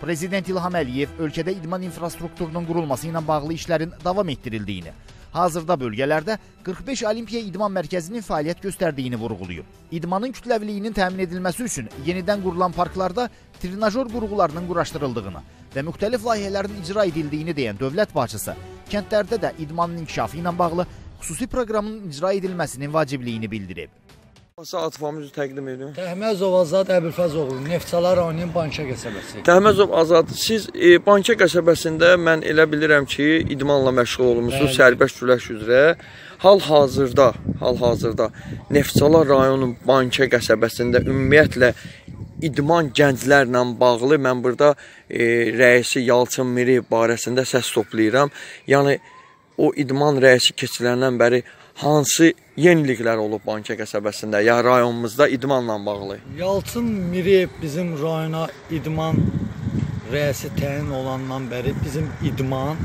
Prezident İlham Əliyev ölkədə idman infrastrukturunun qurulması ilə bağlı işlərin davam etdirildiyini, hazırda bölgələrdə 45 Olimpiya İdman Mərkəzinin fəaliyyət göstərdiyini vurğulayıb. İdmanın kütləviliyinin təmin edilməsi üçün yenidən qurulan parklarda trenajör qurğularının quraşdırıldığını və müxtəlif layihələrin icra edildiyini deyən dövlət başçısı kəndlərdə də idmanın inkişafı ilə bağlı xüsusi proqramın icra edilməsinin vacibliyini bildirib. Saatfamızı təqdim edirəm. Təhməzov Azad Əbülfəzoğlu, Neftçalar rayonunun Banka qəsəbəsi. Təhməzov Azad, siz e, Banka qəsəbəsində mən elə bilirəm ki, idmanla məşğul olmusunuz, sərbəst güləş üzrə. Hal-hazırda, hal-hazırda Neftçalar rayonunun Banka qəsəbəsində ümumiyyətlə idman gənclərlə bağlı mən burada e, rəisi Yalçın Miri barəsində səs toplayıram. Yəni o idman rəisi keçiləndən bəri hansı yeniliklər olub Bankə qəsəbəsində, ya rayonumuzda idmanla bağlı? Yalçın Miriyev bizim rayona idman rəisi təyin olandan bəri bizim idman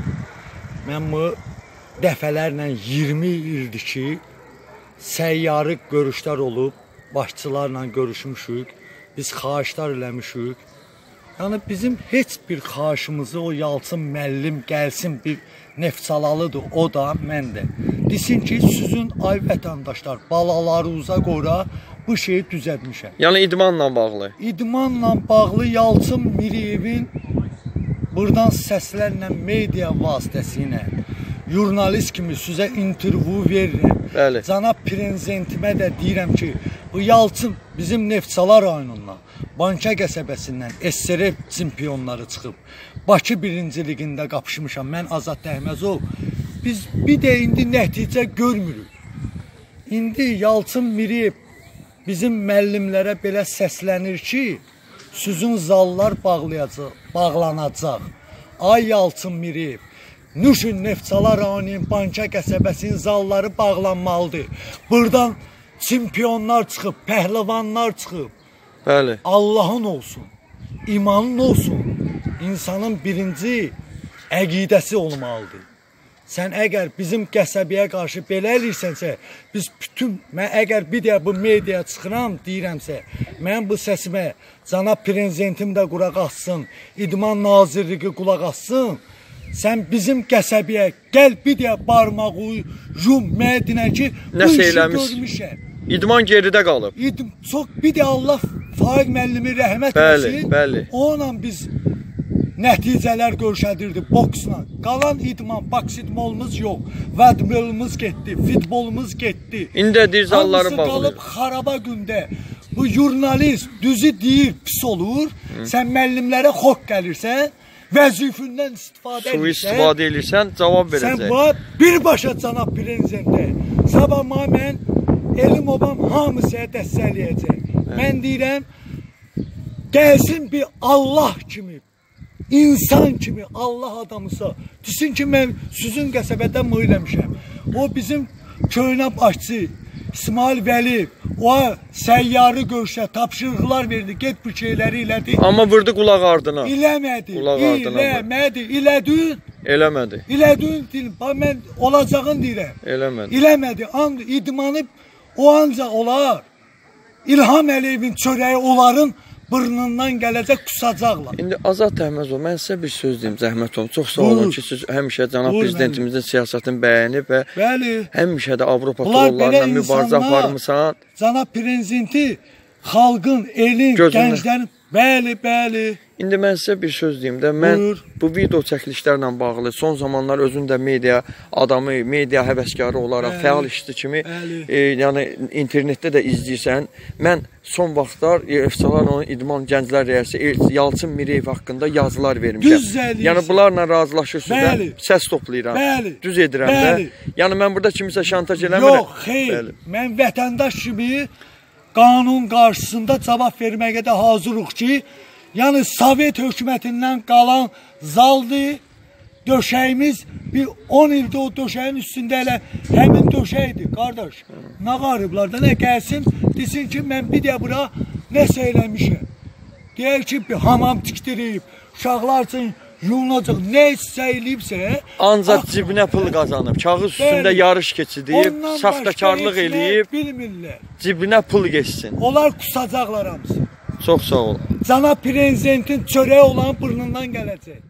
mən bu dəfələrlə 20 ildir ki, səyyarı görüşlər olub, başçılarla görüşmüşük, biz xahişlər eləmişik. Yəni bizim heç bir xahişimizi o Yalçın müəllim gəlsin bir Neftçalalıdır, o da, mən də. Desin ki, sizin ay vətəndaşlar, balalarınıza görə bu şeyi düzəltmişəm. Yəni idmanla bağlı. İdmanla bağlı Yalçın Miriyevin burdan səslərlə media vasitəsilə jurnalist kimi sizə intervyu verirəm. Bəli. Cənab prezidentimə də deyirəm ki, bu Yalçın bizim Neftçalar rayonundan, Banka qəsəbəsindən SSR çempionları çıxıb. Bakı birinciliyində qapışmışam. Mən Azad Təhməzov. Biz bir də indi nəticə görmürük. İndi Yalçın Miriyev bizim müəllimlərə belə səslənir ki, sizin zallar bağlayacaq, bağlanacaq. Ay Yalçın Miriyev, Nüşün Neftçalar rayonunun Banka qəsəbəsinin zalları bağlanmalıdır. Burdan çempionlar çıxıb, pəhləvanlar çıxıb. Bəli. Allahın olsun, imanın olsun. İnsanın birinci əqidəsi olmalıdır. Sən əgər bizim qəsəbəyə qarşı belə eləyirsənsə, biz bütün mən əgər bir də bu mediaya çıxıram deyirəmsə, mən bu səsimə cənab prezidentim də qulaq assın, İdman Nazirliyi qulaq assın. Sən bizim qəsəbəyə gəl bir də barmağı yum mədinə ki, işi eləmiş. görmüşəm. İdman geridə qalıb. İdim çox bir də Allah Faiq müəllimi rəhmət Bəli, etsin. bəli. Onunla biz nəticələr görüşədirdi boksla. Qalan idman, boks idmanımız yox. Vədmilimiz getdi, futbolumuz getdi. İndi də deyir zalları bağlayır. qalıb xaraba gündə. Bu jurnalist düzü deyir, pis olur. Sən müəllimlərə xoş gəlirsən, vəzifəndən istifadə edirsən. istifadə edirsən, cavab Sən verəcək. var birbaşa cənab prezidentə. Sabah mən elim obam hamısıya dəstəkləyəcək. Mən deyirəm gəlsin bir Allah kimi, insan kimi Allah adamısa. Desin ki mən sizin qəsəbədə mıyləmişəm. O bizim köynə başçı İsmail Vəliyev o səyyarı görüşə tapşırıqlar verdi. Get bu şeyləri elədi. Amma vurdu qulaq ardına. İləmədi. Qulaq ardına. İləmədi. İlədin. Eləmədi. İlədin dil, bax mən olacağını deyirəm. Eləmədi. İləmədi. And idmanı o ancaq olar. İlham Əliyevin çörəyi onların burnundan gələcək kusacaqlar. İndi Azad Təhməzov, mən sizə bir söz deyim, zəhmət olun. Çox sağ olun Buyur. ki, siz həmişə cənab Buyur prezidentimizin siyasətini bəyənib və Bəli. həmişə də Avropa belə mübarizə aparmısan. Cənab prezidenti xalqın, elin, Gözündə. gənclərin bəli, bəli. İndi mən sizə bir söz deyim də, mən Buyur. bu video çəkilişlərlə bağlı son zamanlar özün də media adamı, media həvəskarı olaraq Bəli, fəal işçi kimi, bəli. e, yəni internetdə də izləyirsən. Mən son vaxtlar EFSA-lar onun idman gənclər rəisi Yalçın Miriyev haqqında yazılar vermişəm. Yəni bunlarla razılaşırsınız da, Bəli. səs toplayıram. Bəli. Düz edirəm Bəli. də. Yəni mən burada kimisə şantaj eləmirəm. Yox, xeyr. Bəli. Mən vətəndaş kimi qanun qarşısında cavab verməyə də hazırıq ki, yəni Sovet hökumətindən qalan zaldır. Döşəyimiz bir 10 ildə o döşəyin üstündə elə həmin döşəkdir, qardaş. Nə qarıblar da nə gəlsin, desin ki, mən bir də bura nəsə eləmişəm. Deyək ki, bir hamam tikdirib, uşaqlar üçün yuyulacaq, nə isə eləyibsə, Ancaq cibinə pul qazanıb, kağız üstündə yarış keçidib, saxtakarlıq eləyib, bilmirlər. cibinə pul geçsin. Onlar kusacaqlar hamısı. Çox sağ ol. Cənab prezidentin çörəyi olan burnundan gələcək.